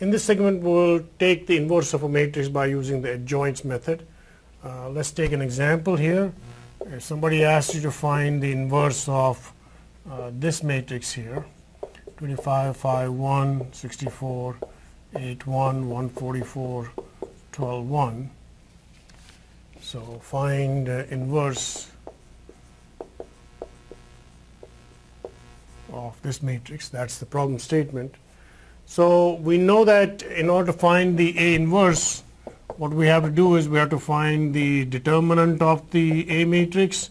in this segment we'll take the inverse of a matrix by using the adjoints method. Uh, let's take an example here. If somebody asks you to find the inverse of uh, this matrix here, 25, 5, 1, 64, 8, 1, 144, 12, 1. So find uh, inverse of this matrix. That's the problem statement. So we know that in order to find the A inverse, what we have to do is we have to find the determinant of the A matrix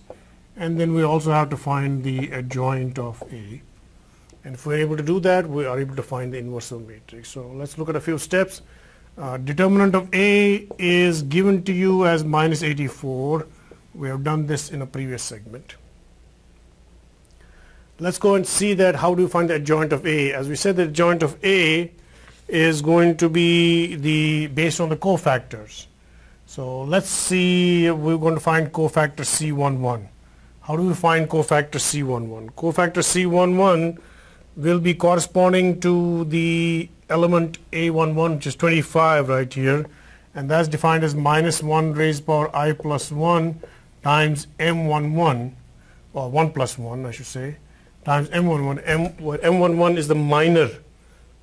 and then we also have to find the adjoint of A. And if we're able to do that, we are able to find the inverse of the matrix. So let's look at a few steps. Uh, determinant of A is given to you as minus 84. We have done this in a previous segment. Let's go and see that how do you find the adjoint of A. As we said, the adjoint of A is going to be the based on the cofactors. So let's see, we're going to find cofactor C11. How do we find cofactor C11? Cofactor C11 will be corresponding to the element A11 which is 25 right here and that's defined as minus 1 raised power i plus 1 times M11 or 1 plus 1 I should say times M11. M, M11 is the minor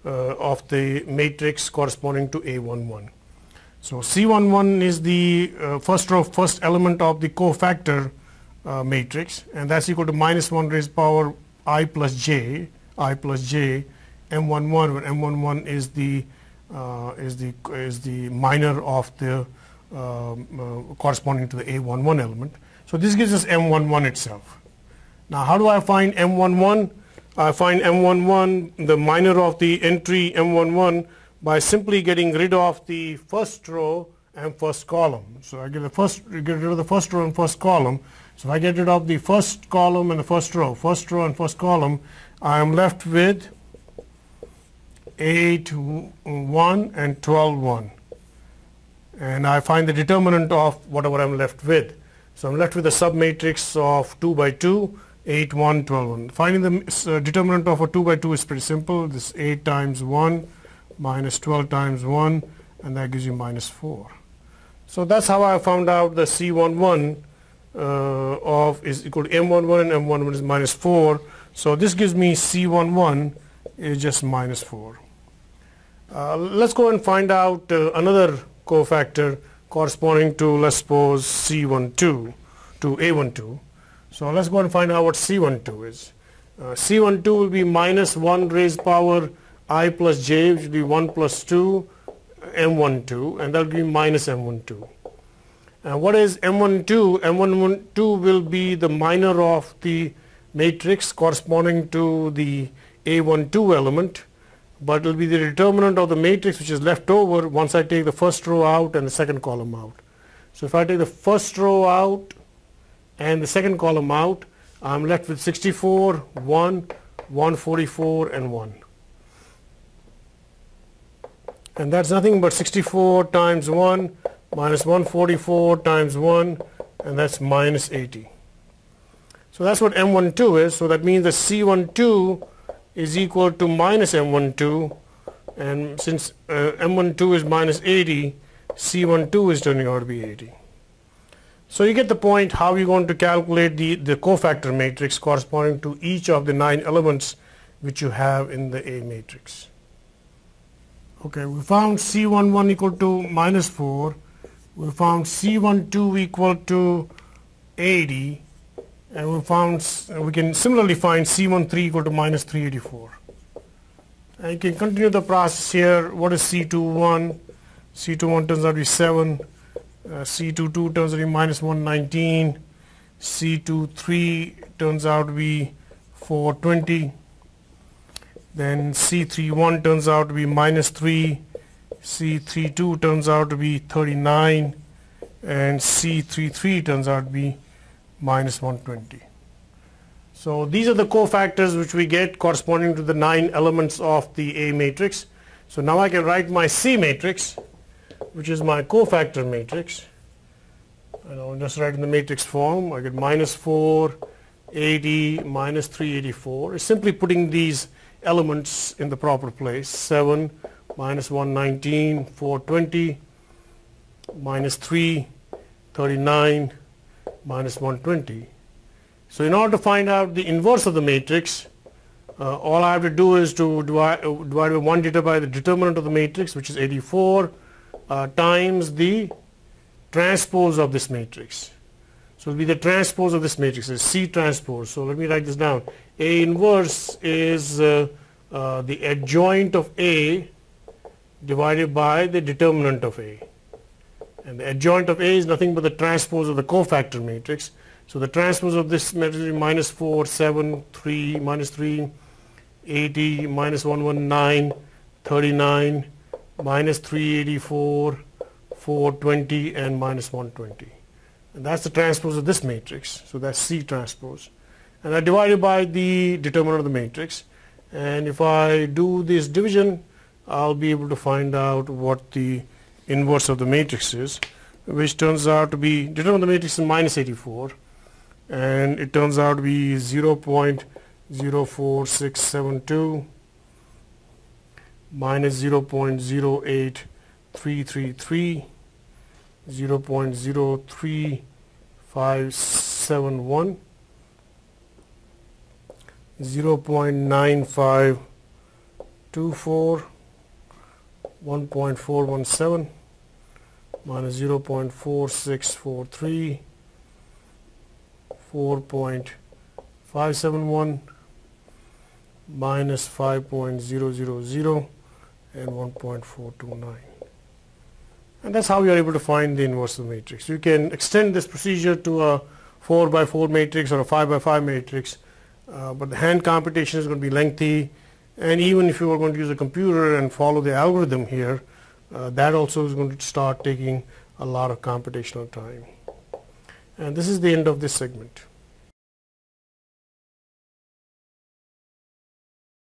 uh, of the matrix corresponding to A11. So C11 is the uh, first row, first element of the cofactor uh, matrix and that's equal to minus 1 raised power i plus j, i plus j, M11 where M11 is the uh, is the is the minor of the um, uh, corresponding to the A11 element. So this gives us M11 itself. Now how do I find M11? I find M11, the minor of the entry M11 by simply getting rid of the first row and first column. So I get the first get rid of the first row and first column. So if I get rid of the first column and the first row, first row and first column, I am left with 8, 1 and 12, 1. And I find the determinant of whatever I'm left with. So I'm left with a submatrix of 2 by 2 8, 1, 12, 1. Finding the uh, determinant of a 2 by 2 is pretty simple. This 8 times 1 minus 12 times 1 and that gives you minus 4. So that's how I found out the C11 uh, of is equal to M11 and M11 is minus 4. So this gives me C11 is just minus 4. Uh, let's go and find out uh, another cofactor corresponding to let's suppose C12 to A12. So let's go and find out what C12 is. Uh, C12 will be minus 1 raised power i plus j which will be 1 plus 2 M12 and that will be minus M12. And what is M12? M12 will be the minor of the matrix corresponding to the A12 element but it will be the determinant of the matrix which is left over once I take the first row out and the second column out. So if I take the first row out and the second column out, I'm left with 64, 1, 144 and 1. And that's nothing but 64 times 1 minus 144 times 1 and that's minus 80. So that's what M12 is. So that means that C12 is equal to minus M12 and since uh, M12 is minus 80, C12 is turning out to be 80. So you get the point how you're going to calculate the, the cofactor matrix corresponding to each of the nine elements which you have in the A matrix. Okay, we found C11 equal to minus 4. We found C12 equal to 80. And we found, we can similarly find C13 equal to minus 384. And you can continue the process here. What is C21? C21 turns out to be 7. Uh, C22 turns out to be minus 119. C23 turns out to be 420. Then C31 turns out to be minus 3. C32 turns out to be 39. And C33 turns out to be minus 120. So these are the cofactors which we get corresponding to the nine elements of the A matrix. So now I can write my C matrix which is my cofactor matrix. And I'll just write in the matrix form. I get minus 4, 80, minus 384. It's simply putting these elements in the proper place. 7, minus 119, 420, minus 3, 39, minus 120. So in order to find out the inverse of the matrix, uh, all I have to do is to divide, uh, divide 1 theta by the determinant of the matrix, which is 84, uh, times the transpose of this matrix. So it will be the transpose of this matrix, is C transpose. So let me write this down. A inverse is uh, uh, the adjoint of A divided by the determinant of A. And the adjoint of A is nothing but the transpose of the cofactor matrix. So the transpose of this matrix is minus 4, 7, 3, minus 3, 80, minus 119, 39, minus 384, 420, and minus 120. And that's the transpose of this matrix. So that's C transpose. And I divide it by the determinant of the matrix. And if I do this division, I'll be able to find out what the inverse of the matrix is, which turns out to be, determinant of the matrix is minus 84. And it turns out to be 0 0.04672 minus 0 0.08333 0 0.03571 0 0.9524 1.417 minus 0 0.4643 4.571 minus 5.000 and 1.429 and that's how we are able to find the inverse of the matrix. You can extend this procedure to a 4 by 4 matrix or a 5 by 5 matrix, uh, but the hand computation is going to be lengthy. And even if you are going to use a computer and follow the algorithm here, uh, that also is going to start taking a lot of computational time. And this is the end of this segment.